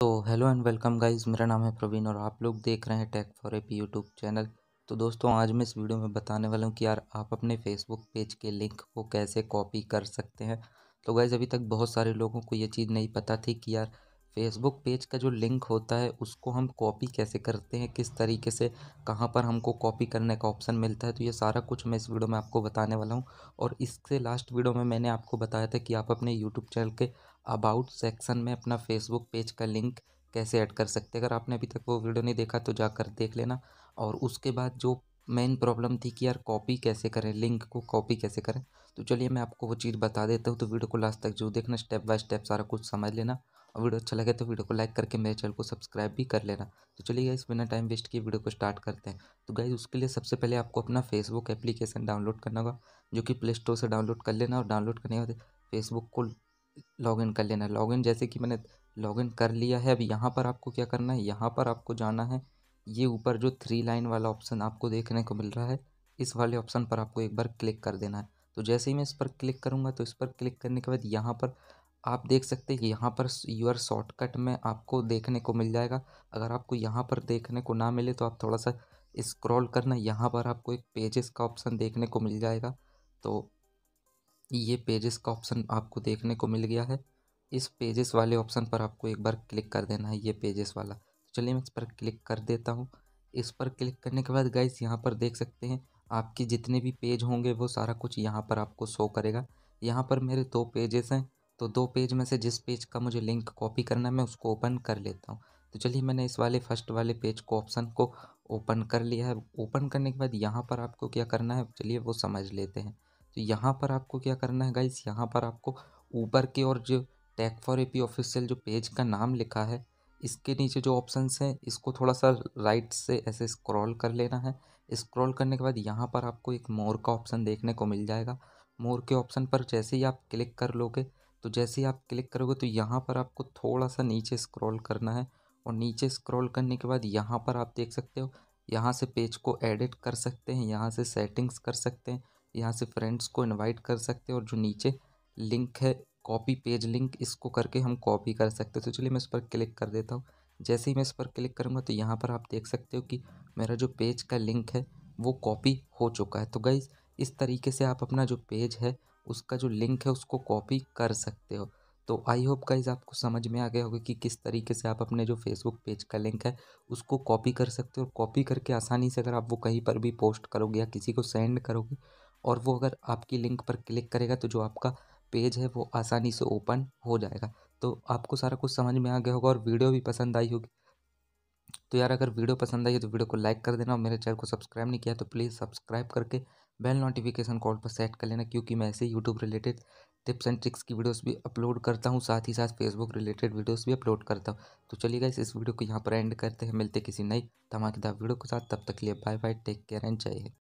तो hello and welcome guys, मेरा नाम है प्रवीण और आप लोग देख रहे हैं tech for AP YouTube channel. तो दोस्तों, आज मैं इस वीडियो में बताने वाला हूँ कि यार आप अपने फेसबुक पेज के लिंक को कैसे कॉपी कर सकते हैं। तो गाइज़ अभी तक बहुत सारे लोगों को ये चीज़ नहीं पता थी कि यार फेसबुक पेज का जो लिंक होता है, उसको हम कॉपी कैसे करते हैं? किस तरीके से, कहाँ पर हमको कॉपी करने का ऑप्शन मिलता है? तो ये सारा कुछ मैं इस वीडियो में आपको बताने वाला हूँ। और इससे लास्ट वीडियो में मैंने आपको बताया था कि आप अपने यूट्यूब चैनल के अबाउट सेक्शन में अपना फेसबुक पेज का लिंक कैसे ऐड कर सकते हैं। अगर आपने अभी तक वो वीडियो नहीं देखा तो जाकर देख लेना। और उसके बाद जो मेन प्रॉब्लम थी कि यार कॉपी कैसे करें? लिंक को कॉपी कैसे करें? तो चलिए मैं आपको वो चीज़ बता देता हूँ। तो वीडियो को लास्ट तक जो देखना। स्टेप बाय स्टेप सारा कुछ समझ लेना। और वीडियो अच्छा लगे तो वीडियो को लाइक करके मेरे चैनल को सब्सक्राइब भी कर लेना। तो चलिए इस बिना टाइम वेस्ट किए वीडियो को स्टार्ट करते हैं। तो गाइज़ उसके लिए सबसे पहले आपको अपना फेसबुक एप्लीकेशन डाउनलोड करना होगा, जो कि प्ले स्टोर से डाउनलोड कर लेना और डाउनलोड करने के बाद फेसबुक को लॉगिन कर लेना। लॉगिन जैसे कि मैंने लॉगिन कर लिया है, अब यहाँ पर आपको क्या करना है? यहाँ पर आपको जाना है। ये ऊपर जो थ्री लाइन वाला ऑप्शन आपको देखने को मिल रहा है, इस वाले ऑप्शन पर आपको एक बार क्लिक कर देना है। तो जैसे ही मैं इस पर क्लिक करूँगा तो इस पर क्लिक करने के बाद यहाँ पर आप देख सकते हैं, यहाँ पर यूर शॉर्टकट में आपको देखने को मिल जाएगा। अगर आपको यहाँ पर देखने को ना मिले तो आप थोड़ा सा स्क्रॉल करना, यहाँ पर आपको एक पेजेस का ऑप्शन देखने को मिल जाएगा। तो ये पेजेस का ऑप्शन आपको देखने को मिल गया है। इस पेजेस वाले ऑप्शन पर आपको एक बार क्लिक कर देना है, ये पेजेस वाला। तो चलिए मैं इस पर क्लिक कर देता हूँ। इस पर क्लिक करने के बाद गाइस यहाँ पर देख सकते हैं, आपके जितने भी पेज होंगे वो सारा कुछ यहाँ पर आपको शो करेगा। यहाँ पर मेरे दो पेजेस हैं। तो दो पेज में से जिस पेज का मुझे लिंक कॉपी करना है, मैं उसको ओपन कर लेता हूँ। तो चलिए मैंने इस वाले फ़र्स्ट वाले पेज को, ऑप्शन को ओपन कर लिया है। ओपन करने के बाद यहाँ पर आपको क्या करना है, चलिए वो समझ लेते हैं। तो यहाँ पर आपको क्या करना है गाइस यहाँ पर आपको ऊपर की और जो टैग फॉर एपी ऑफिशियल जो पेज का नाम लिखा है, इसके नीचे जो ऑप्शंस हैं, इसको थोड़ा सा राइट से ऐसे स्क्रॉल कर लेना है। स्क्रॉल करने के बाद यहाँ पर आपको एक मोर का ऑप्शन देखने को मिल जाएगा। मोर के ऑप्शन पर जैसे ही आप क्लिक कर लोगे तो जैसे ही आप क्लिक करोगे तो यहाँ पर आपको थोड़ा सा नीचे स्क्रॉल करना है और नीचे स्क्रॉल करने के बाद यहाँ पर आप देख सकते हो, यहाँ से पेज को एडिट कर सकते हैं, यहाँ से सेटिंग्स कर सकते हैं, यहाँ से फ्रेंड्स को इनवाइट कर सकते हैं और जो नीचे लिंक है, कॉपी पेज लिंक इसको करके हम कॉपी कर सकते हैं। तो चलिए मैं इस पर क्लिक कर देता हूँ। जैसे ही मैं इस पर क्लिक करूँगा तो यहाँ पर आप देख सकते हो कि मेरा जो पेज का लिंक है वो कॉपी हो चुका है। तो गाइज़ इस तरीके से आप अपना जो पेज है उसका जो लिंक है उसको कॉपी कर सकते हो। तो आई होप गाइज़ आपको समझ में आ गया होगा कि किस तरीके से आप अपने जो फेसबुक पेज का लिंक है उसको कॉपी कर सकते हो और कॉपी करके आसानी से अगर आप वो कहीं पर भी पोस्ट करोगे या किसी को सेंड करोगे और वो अगर आपकी लिंक पर क्लिक करेगा तो जो आपका पेज है वो आसानी से ओपन हो जाएगा। तो आपको सारा कुछ समझ में आ गया होगा और वीडियो भी पसंद आई होगी। तो यार अगर वीडियो पसंद आई है तो वीडियो को लाइक कर देना और मेरे चैनल को सब्सक्राइब नहीं किया तो प्लीज़ सब्सक्राइब करके बेल नोटिफिकेशन कॉल पर सेट कर लेना, क्योंकि मैं ऐसे YouTube related tips and tricks की वीडियोस भी अपलोड करता हूँ, साथ ही साथ फेसबुक रिलेटेड वीडियोस भी अपलोड करता हूँ। तो चलिए गाइस इस वीडियो को यहाँ पर एंड करते हैं। मिलते किसी नई धमाकेदार वीडियो के साथ। तब तक लिए bye bye take care and जय